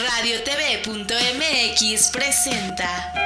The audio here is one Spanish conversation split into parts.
RadioTV.mx presenta.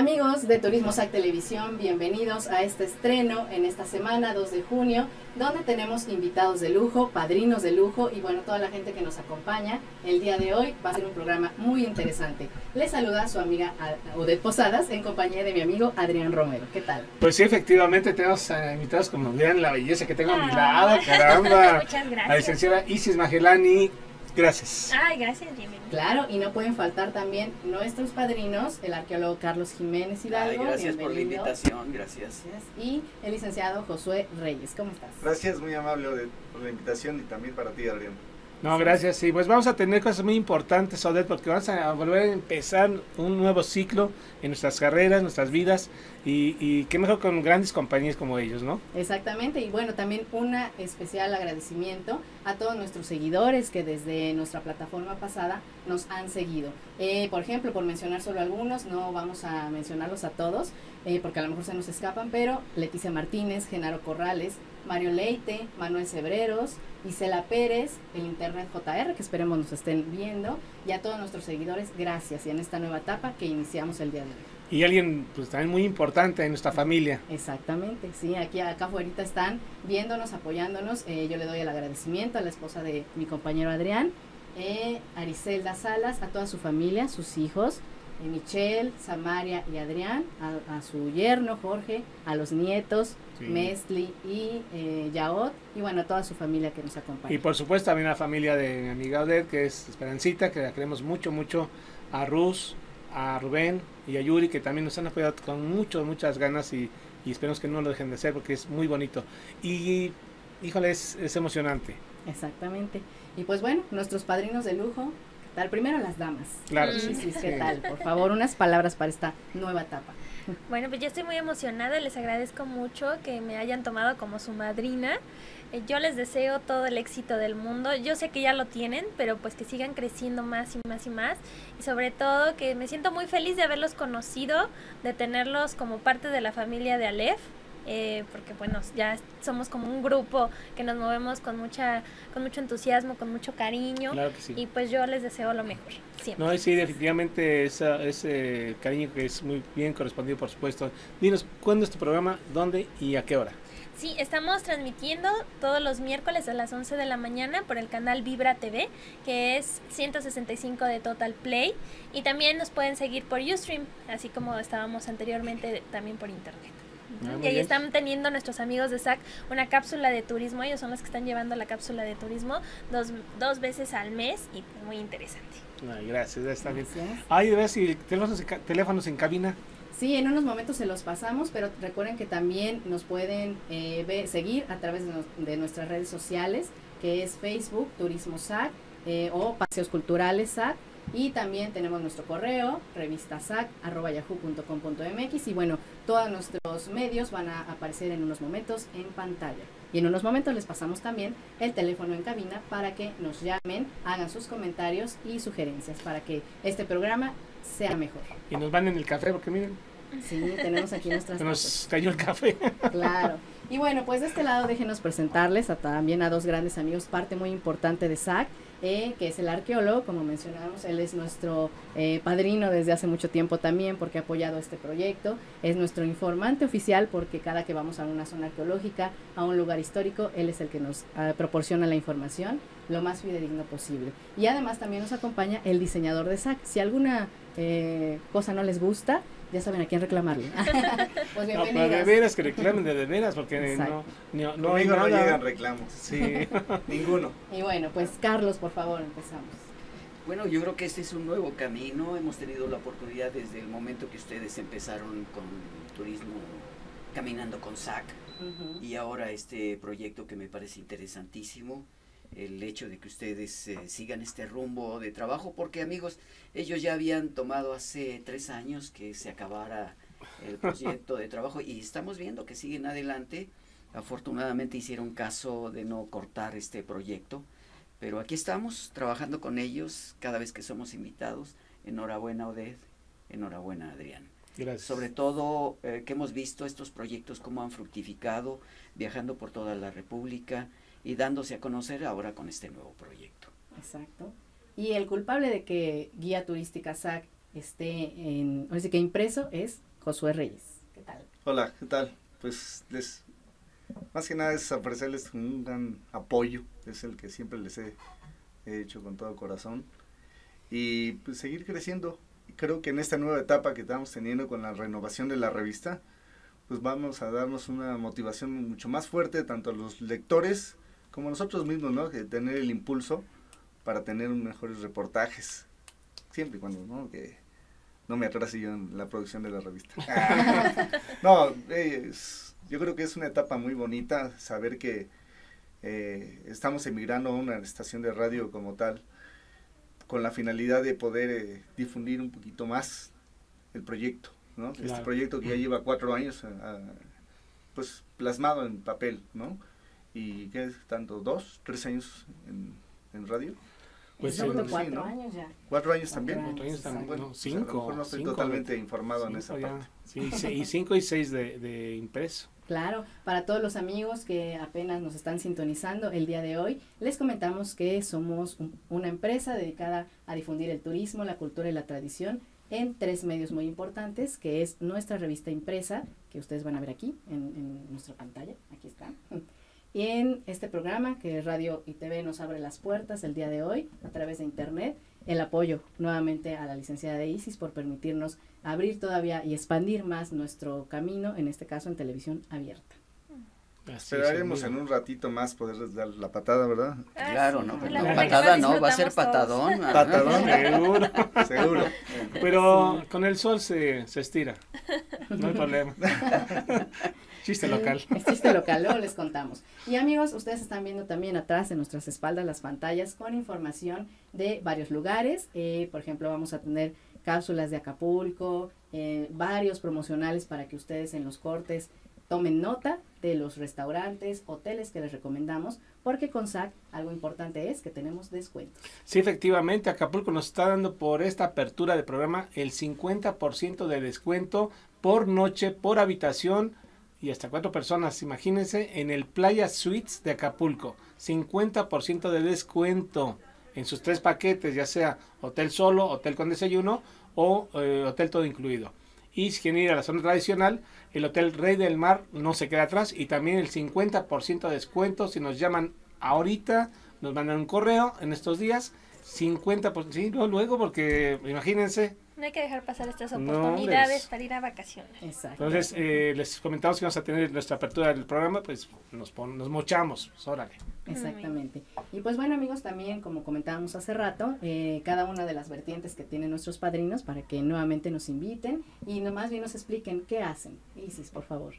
Amigos de Turismo SAC Televisión, bienvenidos a este estreno en esta semana 2 de junio, donde tenemos invitados de lujo, padrinos de lujo y bueno, toda la gente que nos acompaña. El día de hoy va a ser un programa muy interesante. Les saluda su amiga Odette Posadas en compañía de mi amigo Adrián Romero. ¿Qué tal? Pues sí, efectivamente tenemos invitados como vean la belleza que tengo a mi lado, caramba. Muchas gracias. La licenciada Isis Magelani, gracias. Ay, gracias, bienvenido. Claro, y no pueden faltar también nuestros padrinos, el arqueólogo Carlos Jiménez Hidalgo. Ay, gracias por la bienvenido. invitación, gracias. Gracias. Y el licenciado Josué Reyes. ¿Cómo estás? Gracias, muy amable por la invitación y también para ti, Adrián. No, gracias. Sí, pues vamos a tener cosas muy importantes, Odette, porque vamos a volver a empezar un nuevo ciclo en nuestras carreras, nuestras vidas, y, y qué mejor con grandes compañías como ellos, ¿no? Exactamente, y bueno, también un especial agradecimiento a todos nuestros seguidores que desde nuestra plataforma pasada nos han seguido. Eh, por ejemplo, por mencionar solo algunos, no vamos a mencionarlos a todos, eh, porque a lo mejor se nos escapan, pero Leticia Martínez, Genaro Corrales, Mario Leite, Manuel Cebreros, Isela Pérez, el Internet JR, que esperemos nos estén viendo, y a todos nuestros seguidores, gracias, y en esta nueva etapa que iniciamos el día de hoy. Y alguien, pues también muy importante en nuestra familia. Exactamente, sí, aquí acá afuera están viéndonos, apoyándonos. Eh, yo le doy el agradecimiento a la esposa de mi compañero Adrián, eh, Ariselda Salas, a toda su familia, sus hijos, Michelle, Samaria y Adrián, a, a, su yerno Jorge, a los nietos, Sí. Mesli y eh, Yaot, y bueno, a toda su familia que nos acompaña. Y por supuesto también a la familia de mi amiga Odette, que es Esperancita, que la queremos mucho, mucho, a Rus, a Rubén y a Yuri, que también nos han apoyado con mucho, muchas ganas y, y esperemos que no lo dejen de hacer porque es muy bonito. Y, híjole, es, es emocionante. Exactamente. Y pues bueno, nuestros padrinos de lujo, ¿qué tal? Primero las damas. Claro. Sí, sí, ¿qué Sí. tal? Por favor, unas palabras para esta nueva etapa. Bueno, pues yo estoy muy emocionada, les agradezco mucho que me hayan tomado como su madrina. Eh, Yo les deseo todo el éxito del mundo. Yo sé que ya lo tienen, pero pues que sigan creciendo más y más y más. Y sobre todo que me siento muy feliz de haberlos conocido, de tenerlos como parte de la familia de Aleph. Eh, porque bueno, ya somos como un grupo que nos movemos con mucha, con mucho entusiasmo, con mucho cariño. Claro que sí. Y pues yo les deseo lo mejor, siempre. No, y sí, definitivamente esa, ese cariño que es muy bien correspondido, por supuesto. Dinos, ¿cuándo es tu programa? ¿Dónde y a qué hora? Sí, estamos transmitiendo todos los miércoles a las 11 de la mañana por el canal Vibra TV, que es 165 de Total Play. Y también nos pueden seguir por Ustream, así como estábamos anteriormente también por internet. Ah, y ahí bien. están teniendo nuestros amigos de SAC una cápsula de turismo. Ellos son los que están llevando la cápsula de turismo dos, dos veces al mes y pues, muy interesante. Ay, gracias, ya está bien. Gracias. Ay, de veras, y teléfonos, teléfonos en cabina. Sí, en unos momentos se los pasamos, pero recuerden que también nos pueden eh, ver- seguir a través de, nos- de nuestras redes sociales, que es Facebook, Turismo SAC, eh, o Paseos Culturales SAC, y también tenemos nuestro correo, revistasac, arroba yahoo.com.mx, y bueno, todos nuestros medios van a aparecer en unos momentos en pantalla. Y en unos momentos les pasamos también el teléfono en cabina para que nos llamen, hagan sus comentarios y sugerencias para que este programa sea mejor. Y nos van en el café, porque miren, Sí, tenemos aquí nuestras nos cayó el café. Claro. Y bueno, pues de este lado déjenos presentarles a, también a dos grandes amigos, parte muy importante de SAC, que es el arqueólogo, como mencionamos, él es nuestro eh, padrino desde hace mucho tiempo también porque ha apoyado este proyecto, es nuestro informante oficial porque cada que vamos a una zona arqueológica, a un lugar histórico, él es el que nos ah, proporciona la información lo más fidedigno posible. Y además también nos acompaña el diseñador de SAC. Si alguna eh, cosa no les gusta, ya saben a quién reclamarle. pues No, pero de veras que reclamen de, de veras, porque no, Exacto. no, no hay llegan reclamos. Sí. Ninguno. Y bueno, pues Carlos, por favor, empezamos. Bueno, yo creo que este es un nuevo camino. Hemos tenido la oportunidad desde el momento que ustedes empezaron con turismo caminando con SAC y ahora este proyecto que me parece interesantísimo. El hecho de que ustedes eh, sigan este rumbo de trabajo, porque amigos, ellos ya habían tomado hace tres años que se acabara el proyecto de trabajo y estamos viendo que siguen adelante. Afortunadamente hicieron caso de no cortar este proyecto, pero aquí estamos trabajando con ellos cada vez que somos invitados. Enhorabuena Oded, enhorabuena Adrián. Gracias. Sobre todo eh, que hemos visto estos proyectos cómo han fructificado, viajando por toda la República y dándose a conocer ahora con este nuevo proyecto. Exacto. Y el culpable de que Guía Turística SAC esté en, o sea, que impreso es Josué Reyes. ¿Qué tal? Hola, ¿qué tal? Pues les, más que nada es ofrecerles un gran apoyo, es el que siempre les he, he hecho con todo corazón. Y pues seguir creciendo. Creo que en esta nueva etapa que estamos teniendo con la renovación de la revista, pues vamos a darnos una motivación mucho más fuerte, tanto a los lectores como a nosotros mismos, ¿no? Que tener el impulso para tener mejores reportajes. Siempre y cuando, ¿no? Que no me atrase yo en la producción de la revista. no, es- yo creo que es una etapa muy bonita saber que eh, estamos emigrando a una estación de radio como tal, con la finalidad de poder eh, difundir un poquito más el proyecto, ¿no? Este proyecto que ya lleva cuatro años, ah, pues plasmado en papel, ¿no? Y que es tanto dos, tres años en, en radio, Pues sí, cuatro ¿no? años ya. cuatro años Cuatro también. años. Otro año están- Bueno, no, pues, a lo cinco. mejor no estoy cinco, totalmente informado en esa ya. parte. Sí, sí, y cinco y seis de, de impreso. Claro, para todos los amigos que apenas nos están sintonizando el día de hoy, les comentamos que somos un- una empresa dedicada a difundir el turismo, la cultura y la tradición en tres medios muy importantes, que es nuestra revista impresa, que ustedes van a ver aquí en, en nuestra pantalla, aquí está. Y en este programa que Radio y TV nos abre las puertas el día de hoy a través de internet, el apoyo nuevamente a la licenciada de Isis por permitirnos abrir todavía y expandir más nuestro camino, en este caso en televisión abierta. Así Esperaremos es, en un ratito más poderles dar la patada, ¿verdad? Ah, claro, sí, ¿no? la no, patada no, va a ser todos. patadón. Patadón. Seguro. Seguro. Pero con el sol se, se estira. No hay problema. Chiste local. El chiste local, luego les contamos. Y amigos, ustedes están viendo también atrás de nuestras espaldas las pantallas con información de varios lugares. Eh, por ejemplo, vamos a tener cápsulas de Acapulco, eh, varios promocionales para que ustedes en los cortes tomen nota de los restaurantes, hoteles que les recomendamos, porque con SAC algo importante es que tenemos descuentos. Sí, efectivamente, Acapulco nos está dando por esta apertura de programa el 50% de descuento por noche, por habitación y hasta cuatro personas. Imagínense en el Playa Suites de Acapulco, 50% de descuento en sus tres paquetes, ya sea hotel solo, hotel con desayuno o eh, hotel todo incluido. Y si quieren ir a la zona tradicional, el Hotel Rey del Mar no se queda atrás y también el 50% de descuento si nos llaman ahorita, nos mandan un correo en estos días, 50%, sí, no, luego porque imagínense, No hay que dejar pasar estas oportunidades para ir a vacaciones. Exacto. entonces eh, les comentamos que vamos a tener nuestra apertura del programa, pues nos, pon- nos mochamos, pues, órale. Exactamente. Y pues bueno amigos, también como comentábamos hace rato, eh, cada una de las vertientes que tienen nuestros padrinos para que nuevamente nos inviten y nomás bien nos expliquen qué hacen. Isis, por favor.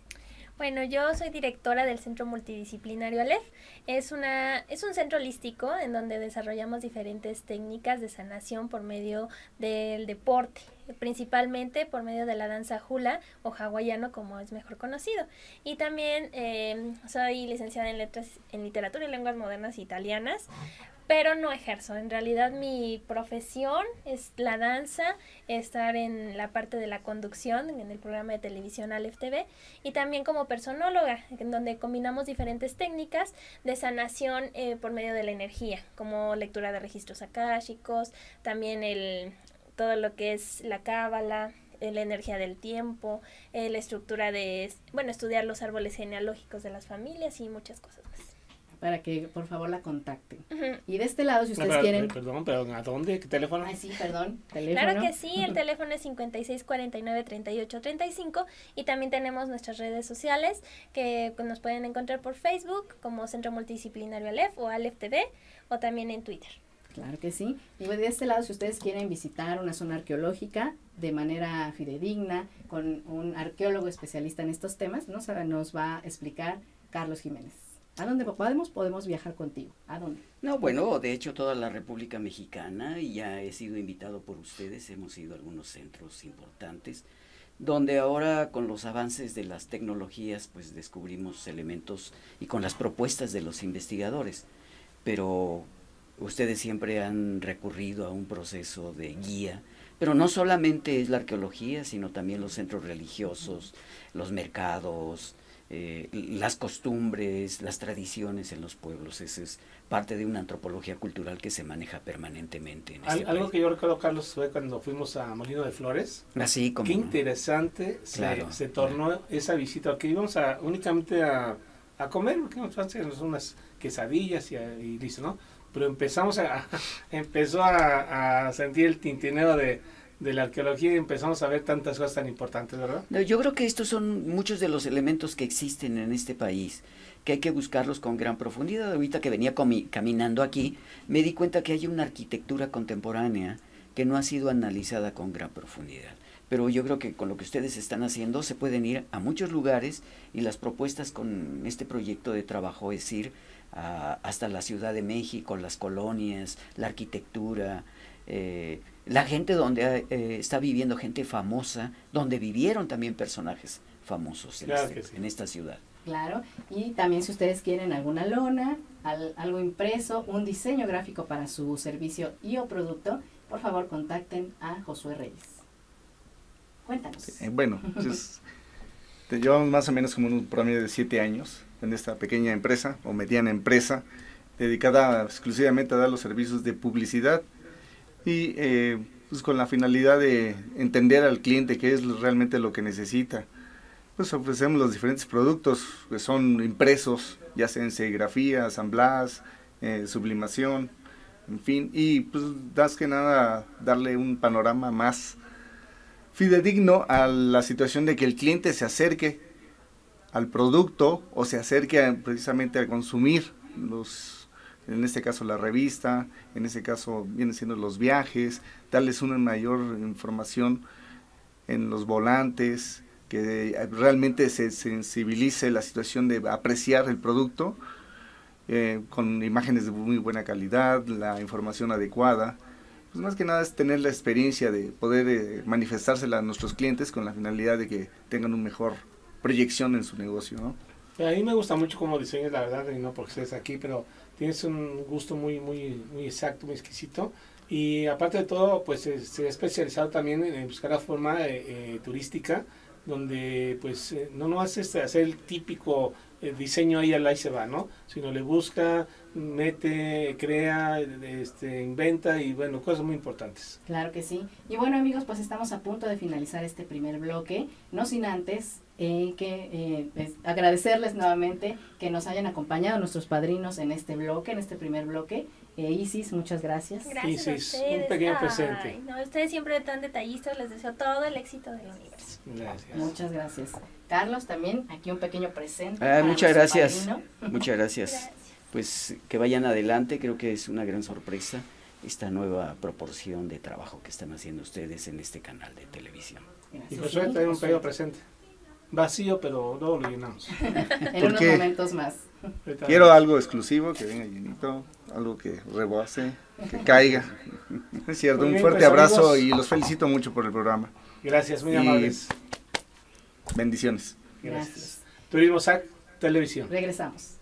Bueno, yo soy directora del Centro Multidisciplinario Aleph. Es, una, es un centro holístico en donde desarrollamos diferentes técnicas de sanación por medio del deporte, principalmente por medio de la danza hula o hawaiano como es mejor conocido. Y también eh, soy licenciada en letras, en literatura y lenguas modernas italianas, pero no ejerzo. En realidad mi profesión es la danza, estar en la parte de la conducción en el programa de televisión Aleph TV y también como personóloga, en donde combinamos diferentes técnicas de sanación eh, por medio de la energía, como lectura de registros akáshicos, también el todo lo que es la cábala, la energía del tiempo, eh, la estructura de, bueno, estudiar los árboles genealógicos de las familias y muchas cosas más. Para que por favor la contacten. Y de este lado, si No, ustedes pero, quieren... eh, Perdón, pero ¿a dónde? ¿Qué teléfono? Ay, sí, perdón. Teléfono. Claro que sí, el teléfono es 56 49 38 35 y también tenemos nuestras redes sociales que nos pueden encontrar por Facebook como Centro Multidisciplinario Aleph o Aleph TV o también en Twitter. Claro que sí. Y de este lado, si ustedes quieren visitar una zona arqueológica de manera fidedigna, con un arqueólogo especialista en estos temas, nos, nos va a explicar Carlos Jiménez. ¿A dónde podemos? Podemos viajar contigo. ¿A dónde? No, bueno, de hecho toda la República Mexicana y ya he sido invitado por ustedes, hemos ido a algunos centros importantes donde ahora con los avances de las tecnologías pues descubrimos elementos y con las propuestas de los investigadores, pero ustedes siempre han recurrido a un proceso de guía, pero no solamente es la arqueología, sino también los centros religiosos, los mercados, eh, las costumbres, las tradiciones en los pueblos. Eso es parte de una antropología cultural que se maneja permanentemente. En este algo que yo recuerdo, Carlos, fue cuando fuimos a Molino de Flores. Así como. Qué interesante se, tornó esa visita, que íbamos a, únicamente a, a comer, porque nos unas quesadillas y, y listo, ¿no? Pero empezamos a, empezó a, a sentir el tintineo de de la arqueología y empezamos a ver tantas cosas tan importantes, ¿verdad? Yo creo que estos son muchos de los elementos que existen en este país, que hay que buscarlos con gran profundidad. Ahorita que venía caminando aquí, me di cuenta que hay una arquitectura contemporánea que no ha sido analizada con gran profundidad. Pero yo creo que con lo que ustedes están haciendo se pueden ir a muchos lugares y las propuestas con este proyecto de trabajo es ir hasta la Ciudad de México, las colonias, la arquitectura, eh, la gente donde eh, está viviendo gente famosa, donde vivieron también personajes famosos en, este, en, esta ciudad. Claro, y también si ustedes quieren alguna lona, algo impreso, un diseño gráfico para su servicio y o producto, por favor contacten a Josué Reyes. Cuéntanos. Eh, bueno, pues, te llevamos más o menos como un promedio de siete años en esta pequeña empresa o mediana empresa dedicada exclusivamente a dar los servicios de publicidad y eh, pues con la finalidad de entender al cliente qué es realmente lo que necesita. Pues ofrecemos los diferentes productos que son impresos, ya sea en serigrafía, asamblaje, eh, sublimación, en fin, y pues das que nada darle un panorama más fidedigno a la situación de que el cliente se acerque al producto o se acerque precisamente a consumir los en este caso la revista, en este caso vienen siendo los viajes, darles una mayor información en los volantes, que realmente se sensibilice la situación de apreciar el producto eh, con imágenes de muy buena calidad, la información adecuada. Pues más que nada es tener la experiencia de poder eh, manifestársela a nuestros clientes con la finalidad de que tengan una mejor proyección en su negocio. ¿no? A mí me gusta mucho cómo diseñas, la verdad, y no porque estés aquí, pero tienes un gusto muy, muy, muy exacto, muy exquisito. Y aparte de todo, pues se, ha especializado también en, buscar la forma eh, eh, turística, donde pues eh, no no hace este, hacer el típico diseño ahí al ahí se va, ¿no? Sino le busca, mete, crea, este, inventa y bueno, cosas muy importantes. Claro que sí. Y bueno amigos, pues estamos a punto de finalizar este primer bloque, no sin antes eh, que eh, pues, agradecerles nuevamente que nos hayan acompañado nuestros padrinos en este bloque, en este primer bloque. Eh, Isis, muchas gracias. Gracias Isis, un pequeño presente. No, ustedes siempre tan detallistas, les deseo todo el éxito del universo. Gracias. Muchas gracias. Carlos, también aquí un pequeño presente. Ah, muchas gracias. Muchas gracias. Pues que vayan adelante, creo que es una gran sorpresa esta nueva proporción de trabajo que están haciendo ustedes en este canal de televisión. Y Josué, trae un pequeño presente vacío, pero luego lo llenamos. en unos momentos más. Quiero algo exclusivo, que venga llenito, algo que rebose, que caiga. Es cierto, un fuerte pues, abrazo y los felicito mucho por el programa. Gracias, muy amables. Bendiciones. Gracias. Turismo SAC, Televisión. Regresamos.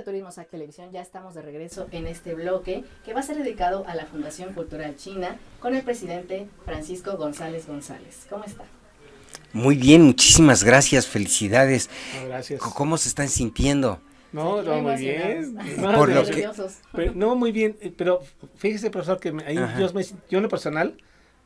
De Turismo SAC Televisión, ya estamos de regreso en este bloque que va a ser dedicado a la Fundación Cultural China con el presidente Francisco González González. ¿Cómo está? Muy bien, muchísimas gracias, felicidades. No, gracias. ¿Cómo se están sintiendo? No, no, muy bien. No, Por lo que- pero- no, muy bien. eh, Pero fíjese, profesor, que me- ahí yo, me- yo en lo personal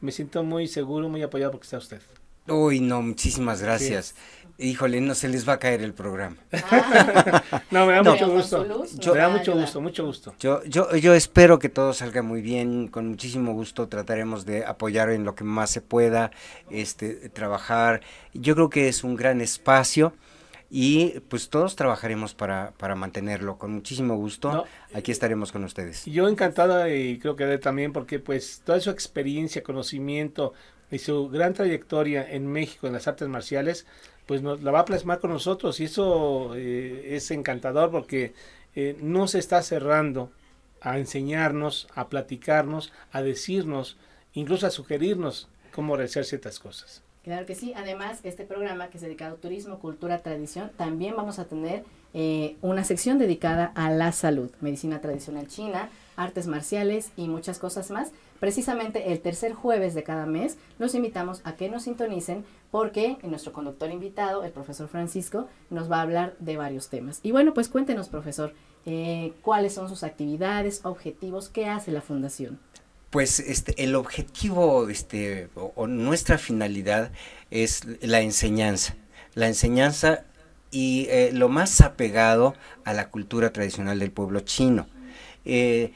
me siento muy seguro, muy apoyado porque está usted. Uy, no, muchísimas gracias. Híjole, no se les va a caer el programa. Ah, No, me da No. mucho gusto. luz me da mucho ayudar. gusto, mucho gusto. Yo, yo, yo espero que todo salga muy bien, con muchísimo gusto trataremos de apoyar en lo que más se pueda, este, trabajar. Yo creo que es un gran espacio y pues todos trabajaremos para, para mantenerlo con muchísimo gusto. No. Aquí estaremos con ustedes. Yo encantado y creo que él también porque pues toda su experiencia, conocimiento y su gran trayectoria en México en las artes marciales, pues nos la va a plasmar con nosotros y eso eh, es encantador porque eh, no se está cerrando a enseñarnos, a platicarnos, a decirnos, incluso a sugerirnos cómo realizar ciertas cosas. Claro que sí. Además, este programa que es dedicado a turismo, cultura, tradición, también vamos a tener eh, una sección dedicada a la salud, medicina tradicional china, artes marciales y muchas cosas más. Precisamente el tercer jueves de cada mes los invitamos a que nos sintonicen porque nuestro conductor invitado, el profesor Francisco, nos va a hablar de varios temas. Y bueno, pues cuéntenos, profesor, eh, cuáles son sus actividades, objetivos, qué hace la fundación. Pues este, el objetivo este, o, nuestra finalidad es la enseñanza. La enseñanza y eh, lo más apegado a la cultura tradicional del pueblo chino. Eh,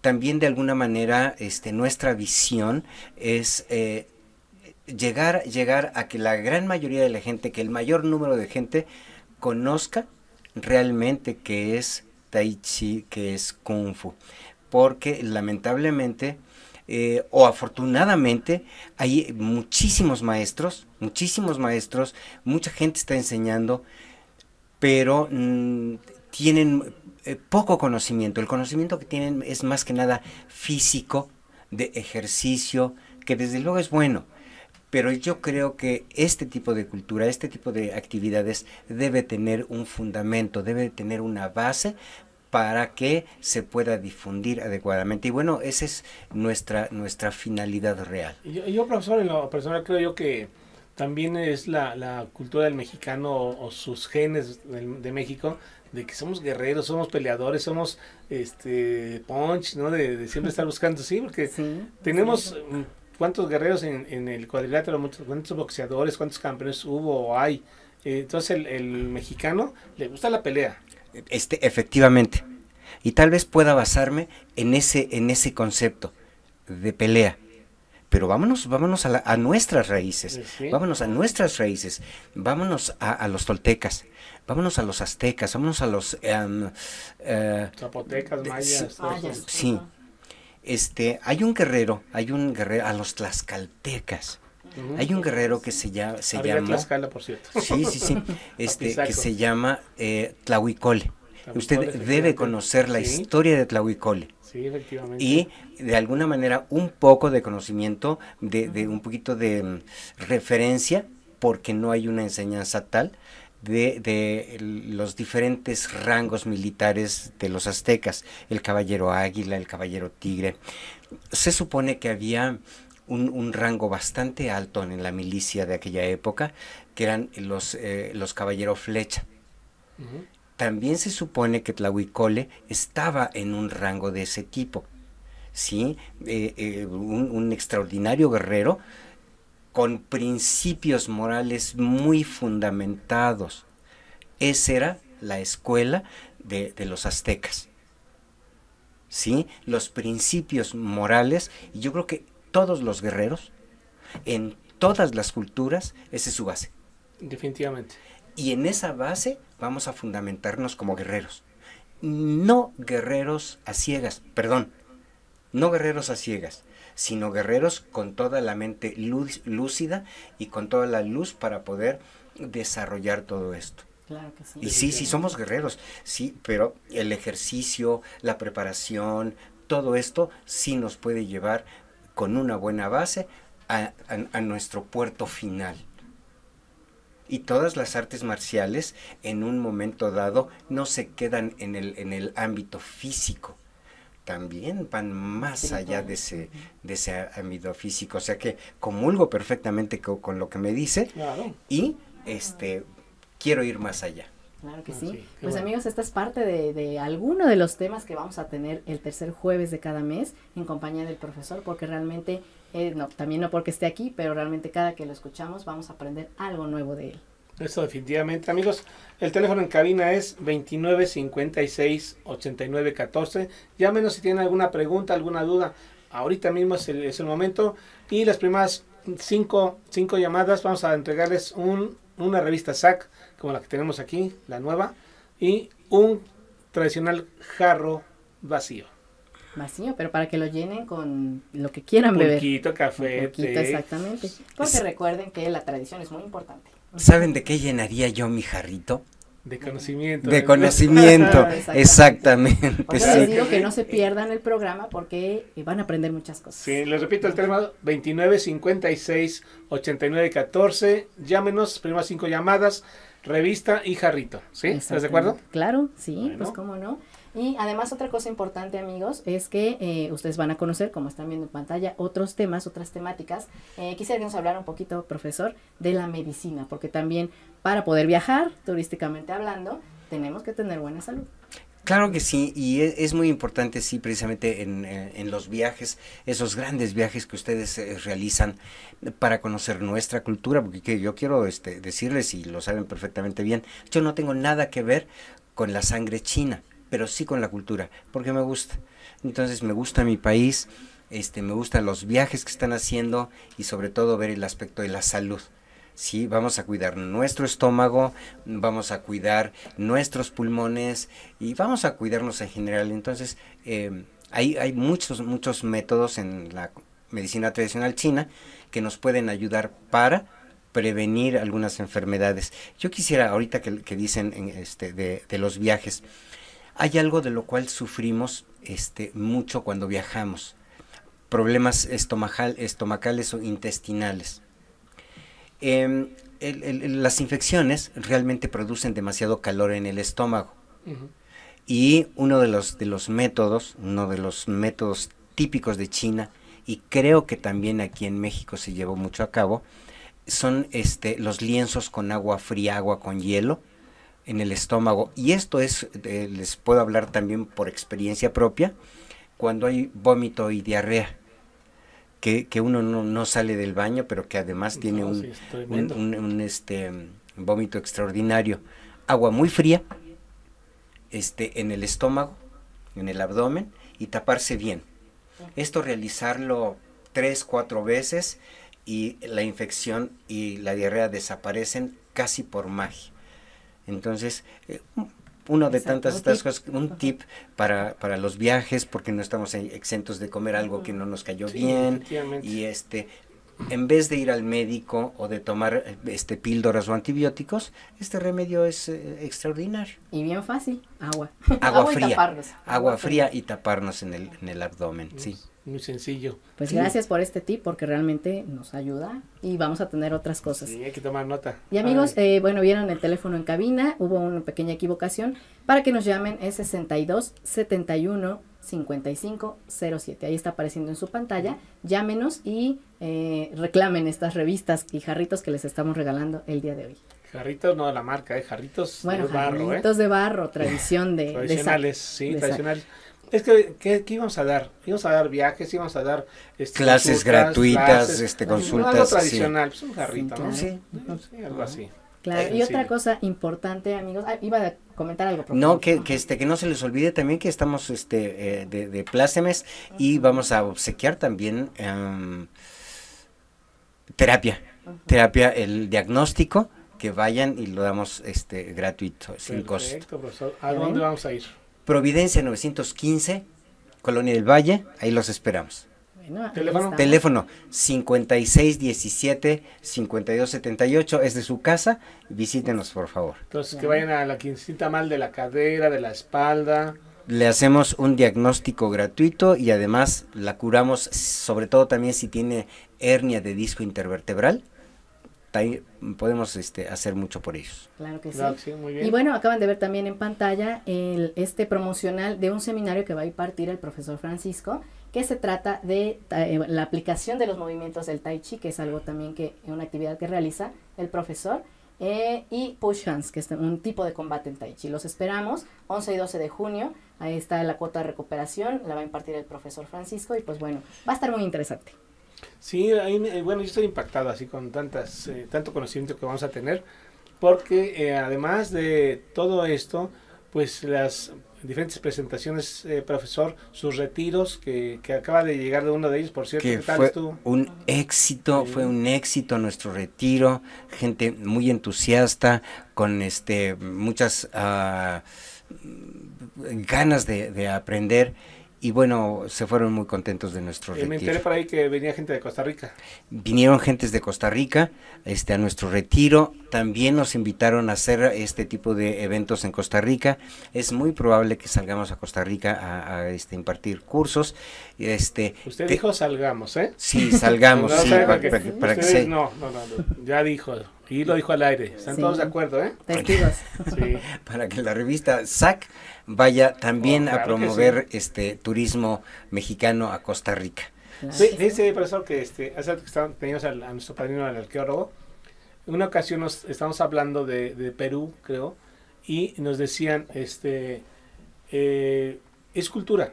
también de alguna manera este, nuestra visión es eh, llegar, llegar a que la gran mayoría de la gente, que el mayor número de gente conozca realmente qué es Tai Chi, qué es Kung Fu. Porque lamentablemente eh, o afortunadamente hay muchísimos maestros, muchísimos maestros, mucha gente está enseñando, pero mm, tienen eh, poco conocimiento. El conocimiento que tienen es más que nada físico, de ejercicio, que desde luego es bueno. Pero yo creo que este tipo de cultura, este tipo de actividades debe tener un fundamento, debe tener una base para que se pueda difundir adecuadamente. Y bueno, esa es nuestra, nuestra finalidad real. Yo, yo, profesor, en lo personal creo yo que también es la, la cultura del mexicano o, sus genes del- de, México, de que somos guerreros, somos peleadores, somos este punch, ¿no? De, de siempre estar buscando, sí, porque Sí. tenemos mm, cuántos guerreros en, en el cuadrilátero, muchos- cuántos boxeadores, cuántos campeones hubo o hay. Eh, entonces el, el mexicano le gusta la pelea. Este, efectivamente. Y tal vez pueda basarme en ese, en ese concepto de pelea. Pero vámonos, vámonos a, la- a nuestras raíces. Sí. Vámonos a nuestras raíces. Vámonos a, a los toltecas. Vámonos a los aztecas. Vámonos a los em, eh, Zapotecas, mayas, esos. Sí. Este, hay un guerrero, hay un guerrero, a los tlaxcaltecas. Hay un guerrero que se llama, se llama, Tlaxcala, por cierto. sí, sí, sí, este, que se llama eh, Tlahuicole. Usted debe conocer la Sí. historia de Tlahuicole Sí, efectivamente. y de alguna manera un poco de conocimiento, de, de un poquito de mm, referencia, porque no hay una enseñanza tal de, los diferentes rangos militares de los aztecas, el caballero águila, el caballero tigre. Se supone que había un, un rango bastante alto en la milicia de aquella época, que eran los, eh, los caballeros flecha. También se supone que Tlahuicole estaba en un rango de ese tipo, ¿sí? Eh, eh, un, un extraordinario guerrero con principios morales muy fundamentados. Esa era la escuela de, de los aztecas. ¿Sí? Los principios morales, y yo creo que todos los guerreros, en todas las culturas, esa es su base. Definitivamente. Y en esa base vamos a fundamentarnos como guerreros. No guerreros a ciegas, perdón, no guerreros a ciegas, sino guerreros con toda la mente luz- lúcida y con toda la luz para poder desarrollar todo esto. Claro que sí. Y sí, sí somos guerreros, sí, pero el ejercicio, la preparación, todo esto sí nos puede llevar con una buena base a, a- a nuestro puerto final. Y todas las artes marciales en un momento dado no se quedan en el, en el ámbito físico, también van más allá de ese, de ese ámbito físico. O sea que comulgo perfectamente con, lo que me dice y este quiero ir más allá. Claro que ah, sí. pues amigos, esta es parte de, de alguno de los temas que vamos a tener el tercer jueves de cada mes en compañía del profesor, porque realmente, eh, no, también no porque esté aquí, pero realmente cada que lo escuchamos vamos a aprender algo nuevo de él. Eso definitivamente, amigos. El teléfono en cabina es 29 56 89 14. Llámenos si tienen alguna pregunta, alguna duda. Ahorita mismo es el, es el momento. Y las primeras cinco, cinco llamadas vamos a entregarles un, una revista SAC, como la que tenemos aquí, la nueva, y un tradicional jarro vacío. Vacío, pero para que lo llenen con lo que quieran beber. Pulquito, café, Pulquito, exactamente. Porque recuerden que la tradición es muy importante. ¿Saben de qué llenaría yo mi jarrito? De conocimiento. De conocimiento, exactamente. les digo que no se pierdan el programa porque van a aprender muchas cosas. Sí, les repito el tema 29 56 89 14. Llámenos, primeras cinco llamadas, revista y jarrito. ¿Sí? ¿Estás de acuerdo? Claro, sí, pues cómo no. Y además otra cosa importante amigos es que eh, ustedes van a conocer, como están viendo en pantalla, otros temas, otras temáticas. Eh, quisiéramos hablar un poquito, profesor, de la medicina, porque también para poder viajar, turísticamente hablando, tenemos que tener buena salud. Claro que sí, y e, es, muy importante, sí, precisamente en, en, los viajes, esos grandes viajes que ustedes eh, realizan para conocer nuestra cultura, porque yo quiero este, decirles, y lo saben perfectamente bien, yo no tengo nada que ver con la sangre china pero sí con la cultura, porque me gusta. Entonces me gusta mi país, este, me gustan los viajes que están haciendo y sobre todo ver el aspecto de la salud. Sí, vamos a cuidar nuestro estómago, vamos a cuidar nuestros pulmones y vamos a cuidarnos en general. Entonces, eh, hay, hay muchos, muchos métodos en la medicina tradicional china que nos pueden ayudar para prevenir algunas enfermedades. Yo quisiera, ahorita que, dicen este, de, de los viajes, hay algo de lo cual sufrimos este, mucho cuando viajamos, problemas estomacales o intestinales. Em, las infecciones realmente producen demasiado calor en el estómago. Y uno de los, de los métodos, uno de los métodos típicos de China, y creo que también aquí en México se llevó mucho a cabo, son este, los lienzos con agua fría, agua con hielo, en el estómago. Y esto es, eh, les puedo hablar también por experiencia propia, cuando hay vómito y diarrea. Que, que uno no, no, sale del baño, pero que además tiene un, un, este, vómito extraordinario. Agua muy fría este, en el estómago, en el abdomen, y taparse bien. Esto realizarlo tres, cuatro veces y la infección y la diarrea desaparecen casi por magia. Entonces, eh, uno de tantas estas cosas, un tip para, para los viajes, porque no estamos exentos de comer algo que no nos cayó bien. Y este, en vez de ir al médico o de tomar este píldoras o antibióticos, este remedio es eh, extraordinario. Y bien fácil, agua. Agua, fría. Agua, fría y taparnos en el, en el abdomen, sí muy sencillo. Pues gracias por este tip porque realmente nos ayuda y vamos a tener otras cosas. Sí, hay que tomar nota. Y amigos, eh, bueno, vieron el teléfono en cabina, hubo una pequeña equivocación. Para que nos llamen es 62 71 55 07. Ahí está apareciendo en su pantalla. Llámenos y eh, reclamen estas revistas y jarritos que les estamos regalando el día de hoy. Jarritos no de la marca, ¿eh? jarritos de barro. Jarritos de barro, tradición de. Tradicionales, sí, tradicionales. Es que, ¿qué, íbamos a dar? Íbamos a dar viajes, íbamos a dar este, clases gratuitas, este, consultas. Algo tradicional, pues un jarrito, ¿no? Sí, algo así. Claro, y otra cosa importante, amigos, ah, iba a comentar algo. No, que, que, este, que no se les olvide también que estamos este, eh, de, de plácemes y vamos a obsequiar también em, terapia, terapia, el diagnóstico, que vayan y lo damos este gratuito, sin costo. Profesor. ¿A dónde vamos a ir? Providencia 915, Colonia del Valle, ahí los esperamos. teléfono. Teléfono 5617-5278, es de su casa, visítenos por favor. Entonces que vayan a la quincita mal de la cadera, de la espalda. Le hacemos un diagnóstico gratuito y además la curamos, sobre todo también si tiene hernia de disco intervertebral podemos este, hacer mucho por ellos. Claro que sí. Claro que sí, muy bien. Y bueno, acaban de ver también en pantalla el, este promocional de un seminario que va a impartir el profesor Francisco, que se trata de eh, la aplicación de los movimientos del Tai Chi, que es algo también que, una actividad que realiza el profesor, eh, y Push Hands, que es un tipo de combate en Tai Chi. Los esperamos 11 y 12 de junio, ahí está la cuota de recuperación, la va a impartir el profesor Francisco, y pues bueno, va a estar muy interesante. Sí, ahí, eh, bueno, yo estoy impactado así con tantas, eh, tanto conocimiento que vamos a tener, porque eh, además de todo esto, pues las diferentes presentaciones, eh, profesor, sus retiros, que, que acaba de llegar de uno de ellos, por cierto, que ¿qué tal fue estuvo? un éxito, Sí. fue un éxito nuestro retiro, gente muy entusiasta, con este muchas ah, ganas de, de aprender y bueno, se fueron muy contentos de nuestro Eh, me enteré retiro. por ahí que venía gente de Costa Rica. Vinieron gentes de Costa Rica este, a nuestro retiro, también nos invitaron a hacer este tipo de eventos en Costa Rica. Es muy probable que salgamos a Costa Rica a, a, este, impartir cursos. Este, Usted te- dijo salgamos, ¿eh? Sí, salgamos, No, sí, para, que para- para que ustedes se- no, no, no, no, ya dijo, y lo dijo al aire. Están Sí. todos de acuerdo, ¿eh? Testigos. Sí. para que la revista SAC vaya también Oh, claro a promover este turismo mexicano a Costa Rica. Claro Sí, dice profesor que este, hace que teníamos al- a nuestro padrino, al arqueólogo. En una ocasión nos estábamos hablando de, de Perú, creo, y nos decían, este, eh, es cultura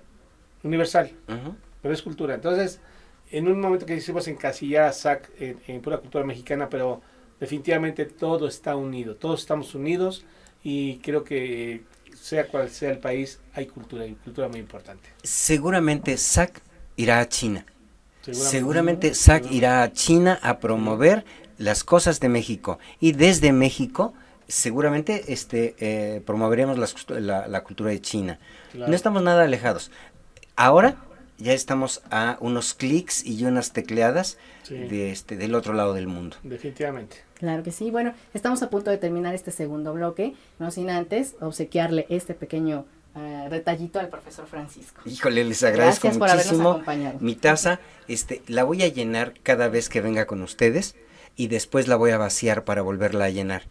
universal, pero es cultura. Entonces, en un momento que hicimos encasillar a SAC en, en pura cultura mexicana, pero definitivamente todo está unido, todos estamos unidos y creo que sea cual sea el país, hay cultura y cultura muy importante. Seguramente SAC irá a China. Seguramente, SAC irá a China a promover las cosas de México y desde México seguramente este eh, promoveremos las la, la cultura de China. Claro. No estamos nada alejados. Ahora ya estamos a unos clics y unas tecleadas Sí. de este del otro lado del mundo. Definitivamente. Claro que sí. Bueno, estamos a punto de terminar este segundo bloque, no sin antes obsequiarle este pequeño eh, detallito al profesor Francisco. Híjole, les agradezco Gracias por habernos muchísimo. acompañado. Mi taza, este, la voy a llenar cada vez que venga con ustedes y después la voy a vaciar para volverla a llenar.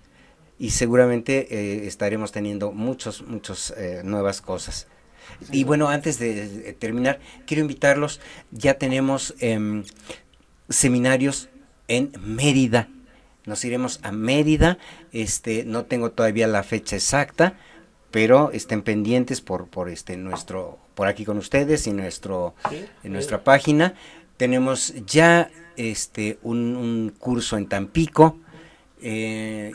Y seguramente eh, estaremos teniendo muchos, muchos eh, nuevas cosas. Y bueno, antes de, de terminar, quiero invitarlos, ya tenemos em, seminarios en Mérida. Nos iremos a Mérida, este, no tengo todavía la fecha exacta, pero estén pendientes por, por este nuestro, por aquí con ustedes y nuestro, Sí. en nuestra página. Tenemos ya este un, un curso en Tampico. eh,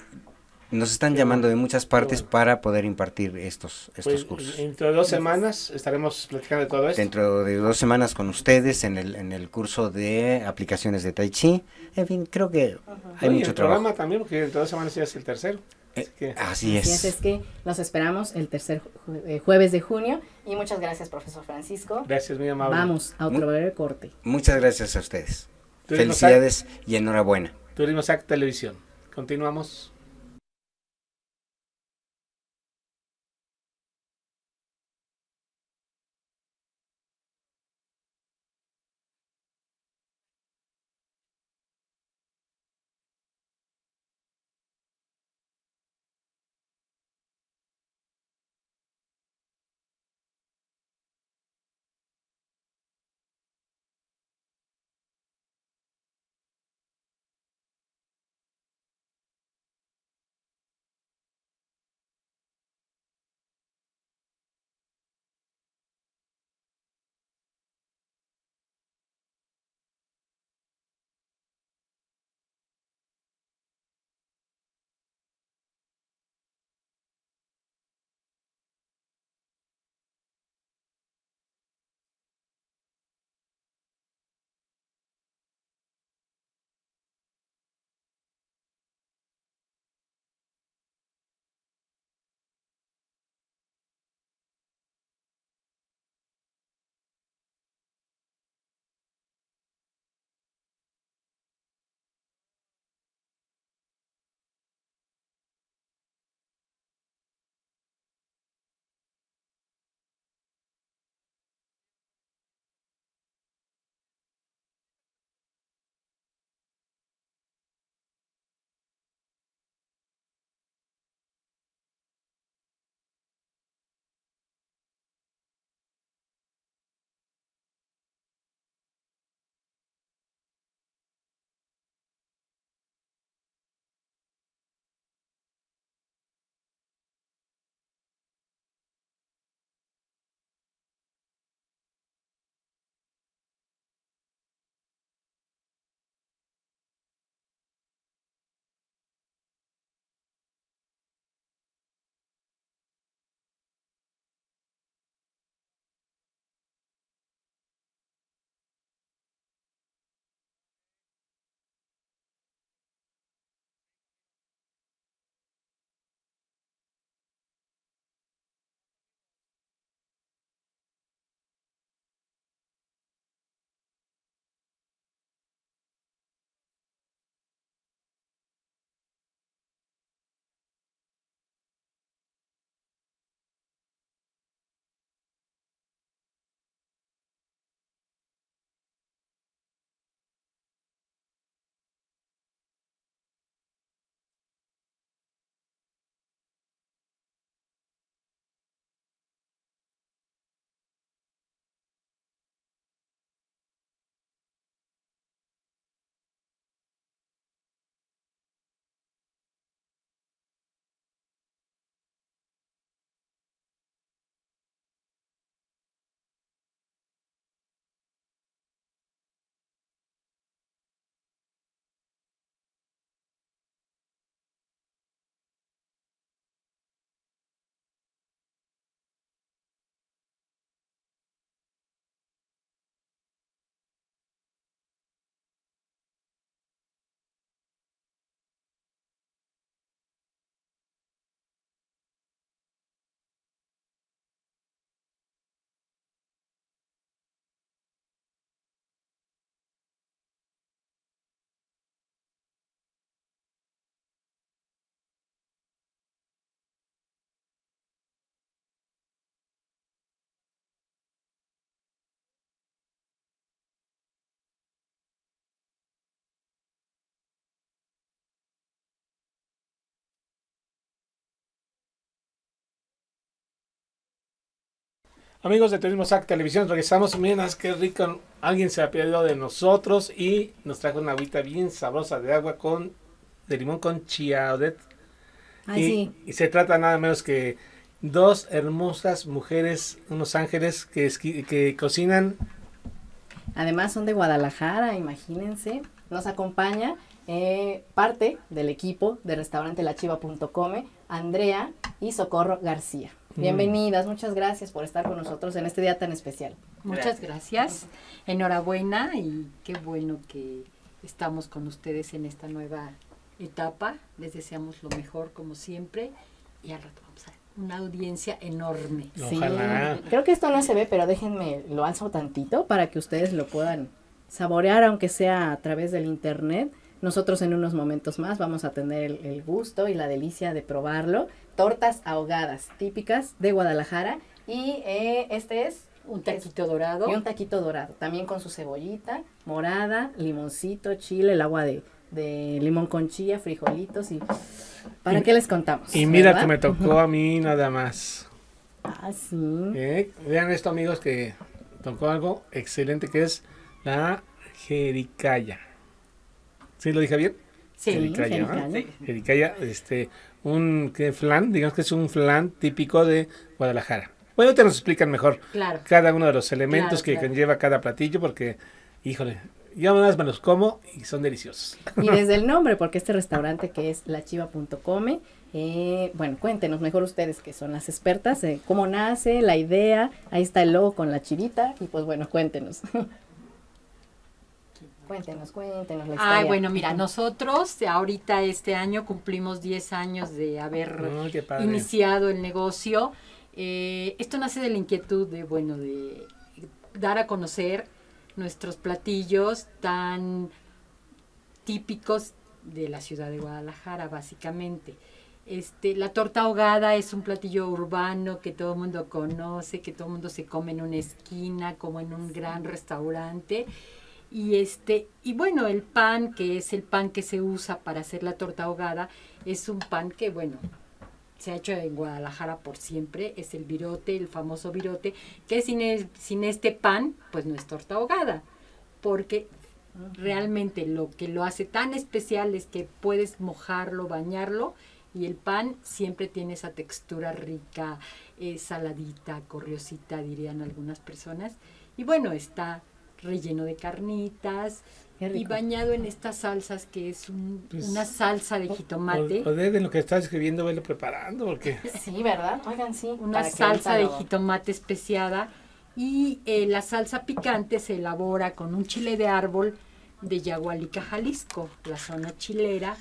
nos están llamando bueno, de muchas partes bueno. para poder impartir estos, estos Pues, cursos. Dentro de dos semanas estaremos platicando de todo esto. Dentro de dos semanas con ustedes en el, en el curso de aplicaciones de Tai Chi. En fin, creo que hay No, y mucho el trabajo. programa también, porque dentro de dos semanas ya es el tercero. Eh, Así que, Así Así es, es es. que los esperamos el tercer jue- eh, jueves de junio. Y muchas gracias, profesor Francisco. gracias, muy amable. Vamos a otro breve corte. Muchas gracias a ustedes. Felicidades y enhorabuena. Turismo SAC Televisión. Continuamos. Amigos de Turismo SAC Televisión, regresamos. Miren, es que rico. Alguien se ha perdido de nosotros y nos trajo una agüita bien sabrosa de agua con de limón con chiaudet. Ay, y, sí. y se trata nada menos que dos hermosas mujeres, unos ángeles que, que cocinan. Además son de Guadalajara, imagínense. Nos acompaña eh, parte del equipo de restaurante lachiva.com, Andrea y Socorro García. Mm. Bienvenidas, muchas gracias por estar con nosotros en este día tan especial. Muchas gracias. Enhorabuena y qué bueno que estamos con ustedes en esta nueva etapa. Les deseamos lo mejor como siempre y al rato vamos a una audiencia enorme. Ojalá. Sí, creo que esto no se ve, pero déjenme, lo alzo tantito para que ustedes lo puedan saborear, aunque sea a través del internet. Nosotros en unos momentos más vamos a tener el, el gusto y la delicia de probarlo. Tortas ahogadas, típicas de Guadalajara. Y eh, este es Un taquito dorado. y un taquito dorado, también con su cebollita morada, limoncito, chile, el agua de, de limón con chía, frijolitos y... ¿Para Y- qué les contamos? Y mira verdad? que me tocó a mí nada más. Ah, sí. ¿eh? Vean esto, amigos, que tocó algo excelente que es la jericaya. ¿Sí lo dije bien? Sí, Jericaya. Jericaya, este, un ¿qué flan, digamos que es un flan típico de Guadalajara. Bueno, te nos explican mejor Claro. cada uno de los elementos Claro, que claro. conlleva cada platillo, porque, híjole, yo más me los como y son deliciosos. Y desde el nombre, porque este restaurante que es lachiva.com, eh, bueno, cuéntenos mejor ustedes que son las expertas, eh, cómo nace, la idea, ahí está el logo con la chivita, y pues bueno, cuéntenos. cuéntenos, cuéntenos la historia. Ay, bueno, mira, nosotros ahorita este año cumplimos 10 años de haber padre. iniciado el negocio. Eh, esto nace de la inquietud de, bueno, de dar a conocer nuestros platillos tan típicos de la ciudad de Guadalajara, básicamente. Este, la torta ahogada es un platillo urbano que todo el mundo conoce, que todo el mundo se come en una esquina, como en un gran restaurante. Y este, y bueno, el pan, que es el pan que se usa para hacer la torta ahogada, es un pan que, bueno, se ha hecho en Guadalajara por siempre, es el virote, el famoso virote, que sin, sin este pan, pues no es torta ahogada, porque realmente lo que lo hace tan especial es que puedes mojarlo, bañarlo, y el pan siempre tiene esa textura rica, saladita, corriosita, dirían algunas personas, y bueno, está relleno de carnitas, y bañado en estas salsas que es un- Pues, una salsa de jitomate. O, o de lo que estás escribiendo, velo preparando, porque Sí, ¿verdad? Oigan, sí. una salsa de jitomate especiada y eh, la salsa picante se elabora con un chile de árbol de Yagualica, Jalisco, la zona chilera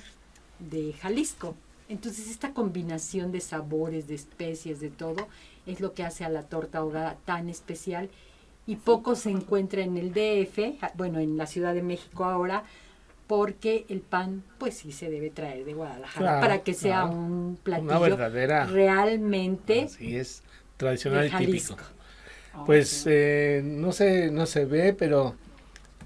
de Jalisco. Entonces esta combinación de sabores, de especies, de todo, es lo que hace a la torta ahogada tan especial y poco se encuentra en el DF, ah, bueno, en la Ciudad de México ahora, porque el pan, pues sí se debe traer de Guadalajara Claro, para que sea claro. un platillo una verdadera, realmente así es, tradicional y típico. Oh, Pues eh, no sé, no se ve, pero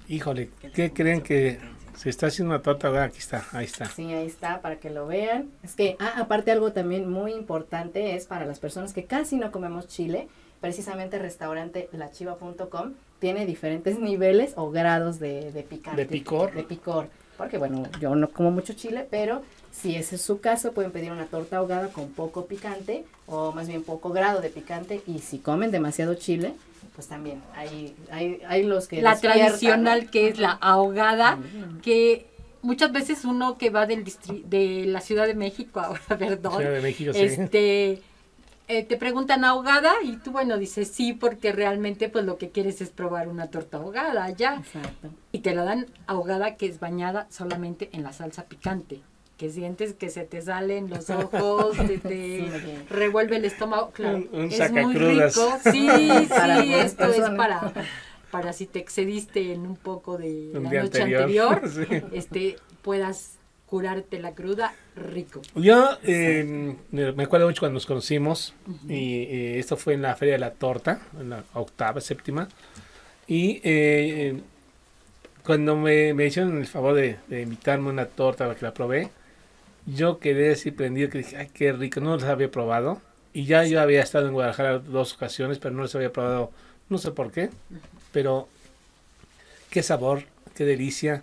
híjole, ¿qué creen que se está haciendo una torta? ahora? aquí está, ahí está. Sí, ahí está, para que lo vean. Es que, ah, aparte algo también muy importante es para las personas que casi no comemos chile, precisamente el restaurante lachiva.com tiene diferentes niveles o grados de, de picante. De picor. De picor. Porque bueno, yo no como mucho chile, pero si ese es su caso, pueden pedir una torta ahogada con poco picante o más bien poco grado de picante. Y si comen demasiado chile, pues también hay, hay, hay los que... la tradicional ¿no? que es la ahogada, Mm. que muchas veces uno que va del distri- de la Ciudad de México ahora, perdón, Ciudad de México, sí. Eh, te preguntan ahogada y tú bueno dices sí porque realmente pues lo que quieres es probar una torta ahogada ya Exacto. y te la dan ahogada que es bañada solamente en la salsa picante que sientes que se te salen los ojos, te, revuelve el estómago, claro, Un- un es muy rico, sí, sí, esto es para, para si te excediste en un poco de Un la noche anterior. anterior, Sí. este, puedas curarte la cruda rico. Yo eh, me acuerdo mucho cuando nos conocimos y eh, esto fue en la Feria de la Torta, en la octava, séptima. Y eh, cuando me, me hicieron el favor de, de invitarme una torta para que la probé, yo quedé así que dije, ay, qué rico, no las había probado. Y ya yo había estado en Guadalajara dos ocasiones, pero no les había probado, no sé por qué, pero qué sabor, qué delicia.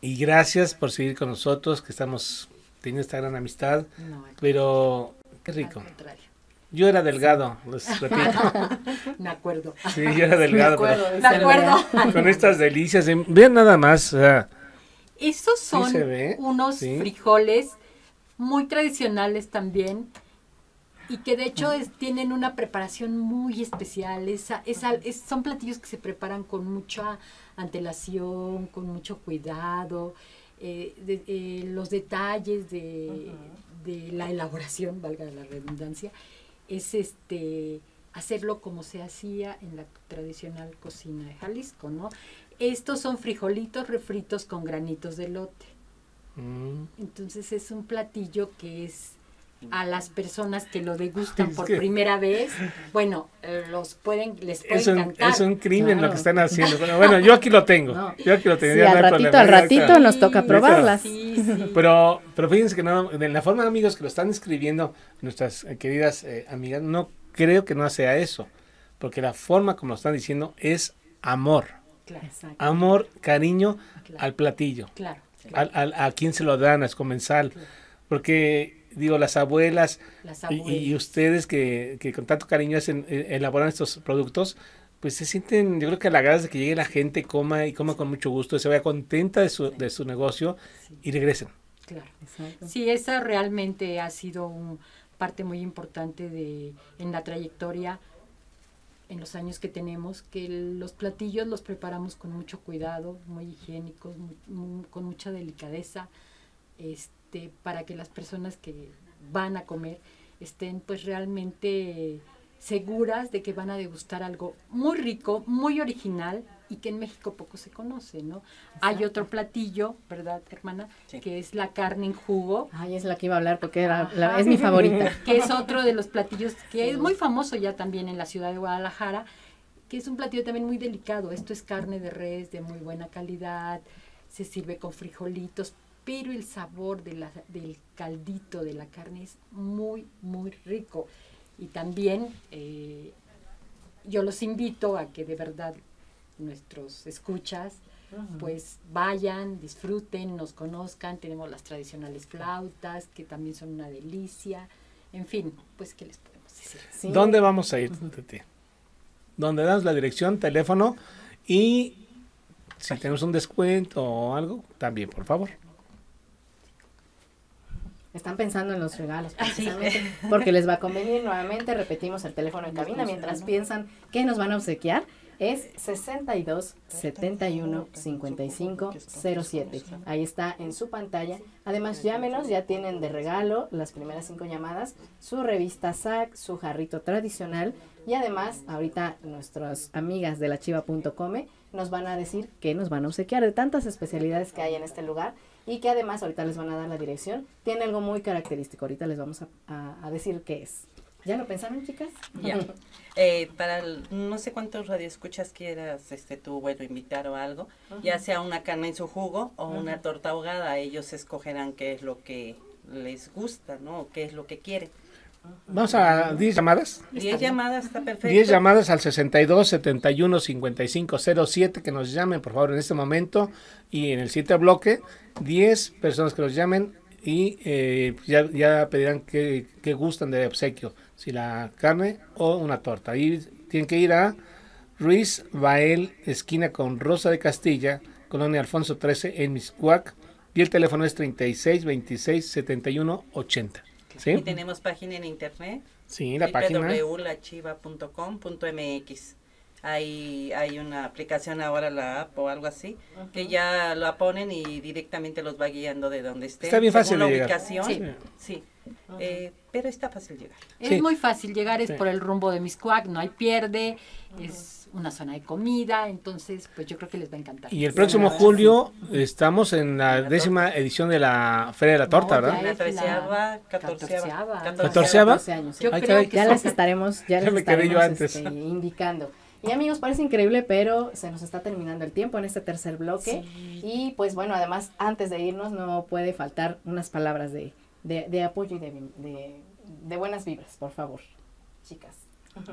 Y gracias por seguir con nosotros, que estamos teniendo esta gran amistad, No, pero qué rico. al contrario. Yo era delgado, les repito. Me acuerdo. Sí, yo era delgado, acuerdo, pero Me acuerdo. con estas delicias, vean nada más, o sea, Esos son unos sí. frijoles muy tradicionales también y que de hecho es- tienen una preparación muy especial. Esa, esa- es- son platillos que se preparan con mucha antelación, con mucho cuidado. eh, de- eh, los detalles de, de la elaboración, valga la redundancia, es este hacerlo como se hacía en la tradicional cocina de Jalisco, ¿no? Estos son frijolitos refritos con granitos de lote. mm, Entonces es un platillo que es a las personas que lo degustan Es por que- primera vez, bueno, eh, los pueden, les puede es un, encantar. es un crimen lo que están haciendo. Bueno, bueno, yo aquí lo tengo. No. Yo aquí lo tengo. Sí, no al ratito, problema, al ratito nos toca probarlas. Sí, sí. Pero, pero fíjense que no, de la forma, amigos, que lo están escribiendo nuestras eh, queridas eh, amigas, no creo que no sea eso. Porque la forma como lo están diciendo es amor. Claro, Exacto. Amor, cariño claro, al platillo. claro, Al, al- a quién se lo dan, al comensal. Porque, digo, las abuelas las y, y abuelas. ustedes que, que con tanto cariño hacen, eh, elaboran estos productos, pues se sienten, yo creo que halagadas de que llegue la gente, coma y coma con mucho gusto, se vaya contenta de su, de su negocio y regresen. Claro. Exacto. Sí, esa realmente ha sido un parte muy importante de en la trayectoria en los años que tenemos, que los platillos los preparamos con mucho cuidado, muy higiénicos, mu- mu- con mucha delicadeza, este, para que las personas que van a comer estén pues realmente seguras de que van a degustar algo muy rico, muy original y que en México poco se conoce, ¿no? Hay otro platillo, ¿verdad, hermana? Sí. Que es la carne en jugo, Ay, es la que iba a hablar porque era la- es mi favorita. que es otro de los platillos que es muy famoso ya también en la ciudad de Guadalajara, que es un platillo también muy delicado. Esto es carne de res de muy buena calidad, se sirve con frijolitos, pero el sabor de la- del caldito de la carne es muy, muy rico. Y también eh, yo los invito a que de verdad nuestros escuchas pues vayan, disfruten, nos conozcan, tenemos las tradicionales flautas que también son una delicia, en fin, pues qué les podemos decir. Sí. ¿Dónde vamos a ir, Tete? Donde damos la dirección, teléfono y si tenemos un descuento o algo, también, por favor. Están pensando en los regalos, precisamente, porque les va a convenir. Nuevamente repetimos el teléfono en cabina mientras piensan qué nos van a obsequiar. Es 62 71 55 07. Ahí está en su pantalla. Además, llámenos, ya tienen de regalo las primeras cinco llamadas, su revista SAC, su jarrito tradicional. Y además, ahorita nuestras amigas de la chiva.com nos van a decir qué nos van a obsequiar de tantas especialidades que hay en este lugar y que además ahorita les van a dar la dirección. Tiene algo muy característico, ahorita les vamos a, a- a decir qué es. ¿Ya lo pensaron, chicas? Ya. Eh, para el- no sé cuántos radioescuchas quieras este tú bueno invitar o algo, ya sea una carne en su jugo o una torta ahogada, ellos escogerán qué es lo que les gusta, ¿no? Qué es lo que quieren. Vamos a 10 llamadas. 10 llamadas está perfecto. 10 llamadas al 62 71 55 07 que nos llamen por favor en este momento y en el siguiente bloque 10 personas que nos llamen y eh, ya, ya pedirán qué, qué gustan de obsequio, si la carne o una torta. Y tienen que ir a Ruiz Bael, esquina con Rosa de Castilla, Colonia Alfonso 13 en Miscuac y el teléfono es 36 26 71 80. Y tenemos página en internet Sí, la página. www.lachiva.com.mx. Hay, hay una aplicación ahora, la app o algo así, que ya la ponen y directamente los va guiando de donde esté. Está bien fácil según de la llegar. ubicación. Sí. Sí, Eh, pero está fácil llegar. Es Sí. muy fácil llegar, es Sí. por el rumbo de Miscuac, no hay pierde, es una zona de comida, entonces pues yo creo que les va a encantar. Y el próximo julio estamos en la La décima edición de la Feria de la Torta, No, ¿verdad? La treceava, catorceava. catorceava. ¿Catorceava? 12 años. sí. Yo Ay, creo caray. que ya les estaremos, ya Ya les me quedé yo estaremos antes. este, indicando. Y amigos, parece increíble, pero se nos está terminando el tiempo en este tercer bloque. Y pues bueno, además, antes de irnos, no puede faltar unas palabras de, de, de apoyo y de, de, de buenas vibras, por favor. chicas.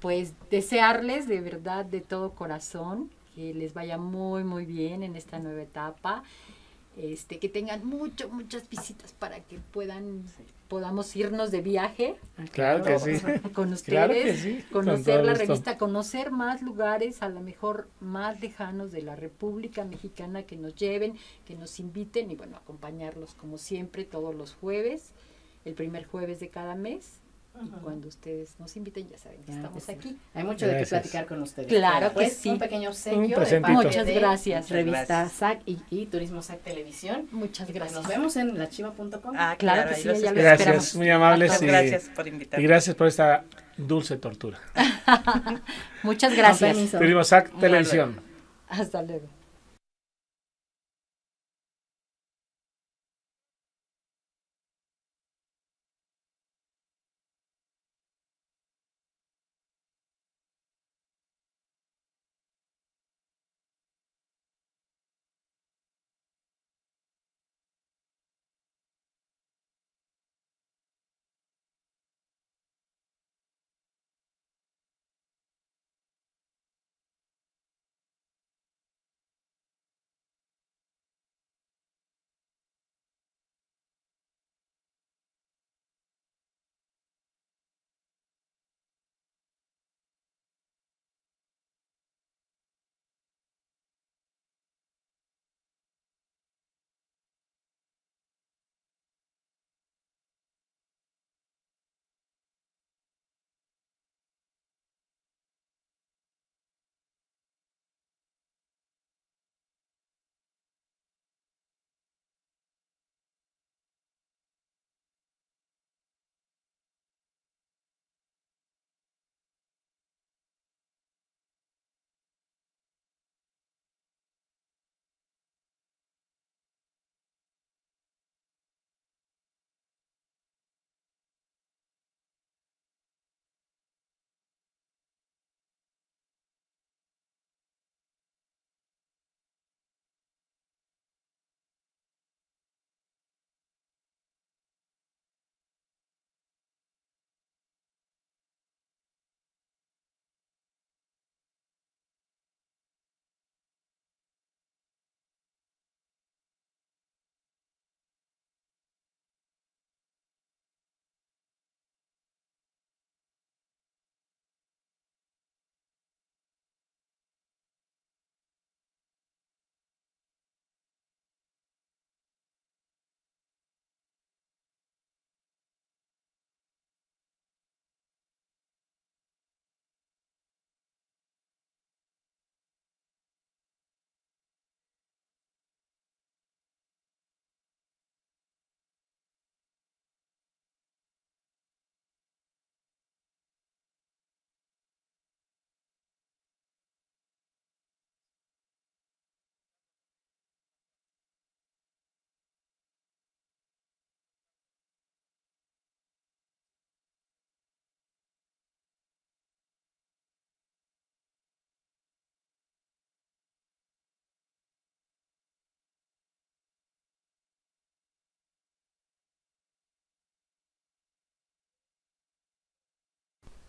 Pues desearles de verdad, de todo corazón, que les vaya muy, muy bien en esta nueva etapa. Este, que tengan mucho, muchas visitas para que puedan, podamos irnos de viaje Claro que sí. con ustedes, Claro que sí, con conocer la gusto. revista, conocer más lugares, a lo mejor más lejanos de la República Mexicana, que nos lleven, que nos inviten y bueno, acompañarlos como siempre todos los jueves, el primer jueves de cada mes. Y cuando ustedes nos inviten, ya saben que Claro estamos aquí. Hay mucho de qué platicar con ustedes. Claro que pues, sí. Un pequeño parte Muchas de gracias. Revista Gracias. SAC y, y Turismo SAC Televisión. Muchas Y pues gracias. nos vemos en lachiva.com. Ah, Claro que sí, ya esperamos. Gracias, muy amables y, gracias por y invitarme. gracias por esta dulce tortura. Muchas gracias. Turismo SAC Televisión. Hasta luego.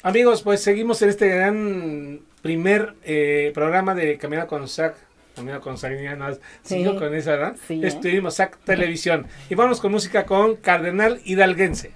Amigos, pues seguimos en este gran primer eh, programa de Camino con SAC. Camino con SAC, ya no, Sí. sigo con esa, ¿verdad? Sí, ¿eh? Estuvimos SAC Televisión. Y vamos con música con Cardenal Hidalguense.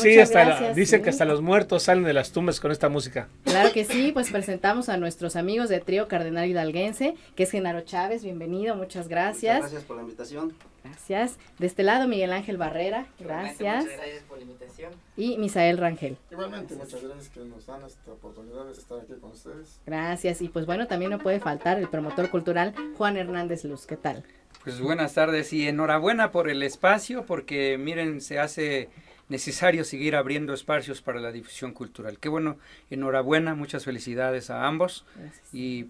Así Pues muchas hasta la- dicen sí. que hasta los muertos salen de las tumbas con esta música. Claro que sí, pues presentamos a nuestros amigos de Trío Cardenal Hidalguense, que es Genaro Chávez, bienvenido, muchas gracias. Muchas gracias por la invitación. Gracias. De este lado, Miguel Ángel Barrera, gracias. Muchas gracias por la invitación. Y Misael Rangel. Igualmente, muchas gracias que nos dan esta oportunidad de estar aquí con ustedes. Gracias. Y pues bueno, también no puede faltar el promotor cultural Juan Hernández Luz. ¿Qué tal? Pues buenas tardes y enhorabuena por el espacio porque miren, se hace necesario seguir abriendo espacios para la difusión cultural. Qué bueno, enhorabuena, muchas felicidades a ambos y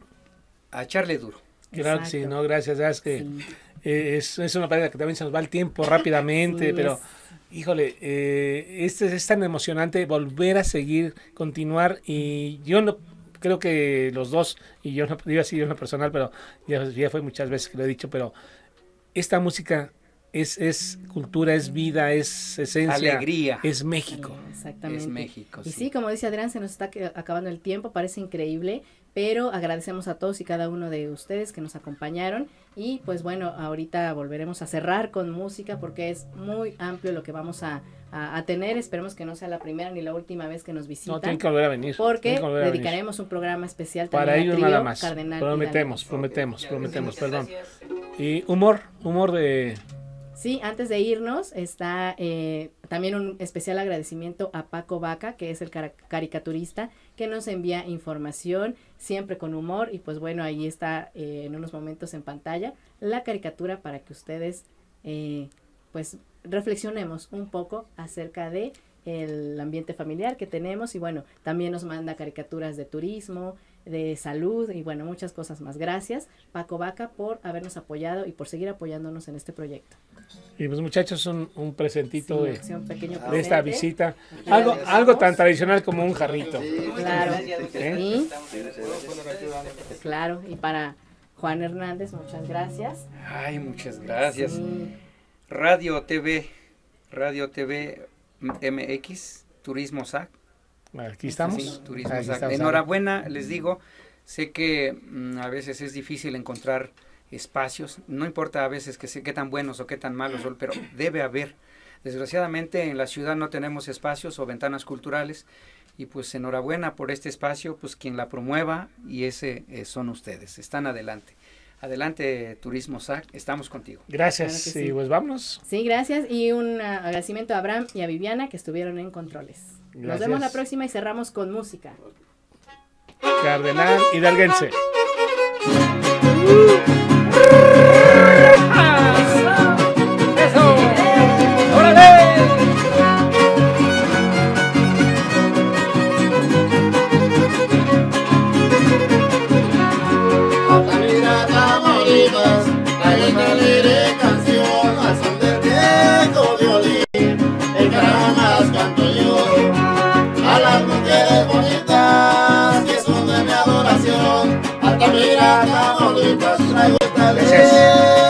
a echarle duro. Sí, no, gracias. Es que eh, es, es una práctica que también se nos va el tiempo rápidamente, Sí, pero es- híjole, eh, este es tan emocionante volver a seguir, continuar y yo no creo que los dos, y yo no iba a decir yo en lo personal, pero ya, ya fue muchas veces que lo he dicho, pero esta música es, es cultura, es vida, es esencia, Alegría. es México. Exactamente. Es México, Y sí. sí, como dice Adrián, se nos está acabando el tiempo, parece increíble, pero agradecemos a todos y cada uno de ustedes que nos acompañaron y pues bueno, ahorita volveremos a cerrar con música porque es muy amplio lo que vamos a, a- a tener, esperemos que no sea la primera ni la última vez que nos visitan. No, tienen que volver a venir. Porque venir. dedicaremos un programa especial Para también a ellos nada más. Cardenal Prometemos, prometemos, prometemos, perdón. Y humor, humor de... Sí, antes de irnos está eh, también un especial agradecimiento a Paco Vaca, que es el caricaturista, que nos envía información siempre con humor y pues bueno, ahí está eh, en unos momentos en pantalla la caricatura para que ustedes eh, pues reflexionemos un poco acerca de el ambiente familiar que tenemos y bueno, también nos manda caricaturas de turismo, de salud y bueno, muchas cosas más. Gracias Paco Vaca por habernos apoyado y por seguir apoyándonos en este proyecto. Y pues muchachos, un, un presentito Sí, de, sí, un pequeño de esta visita. Algo, algo tan tradicional como un jarrito. Claro, ¿Eh? y, claro, y para Juan Hernández, muchas gracias. Ay, muchas gracias. Sí. Radio TV, Radio TV MX, Turismo SAC. Aquí estamos. Sí, Turismo Aquí SAC. estamos. Enhorabuena, les digo. Sé que mm, a veces es difícil encontrar espacios. No importa a veces que qué tan buenos o qué tan malos son, pero debe haber. Desgraciadamente en la ciudad no tenemos espacios o ventanas culturales. Y pues enhorabuena por este espacio, pues quien la promueva y ese eh, son ustedes. Están adelante. Adelante, Turismo SAC, estamos contigo. Gracias. Claro que sí. Y pues vámonos. Sí, gracias. Y un ah, agradecimiento a Abraham y a Viviana que estuvieron en controles. Nos vemos la próxima y cerramos con música. Cardenal Hidalguense. Altamira, esta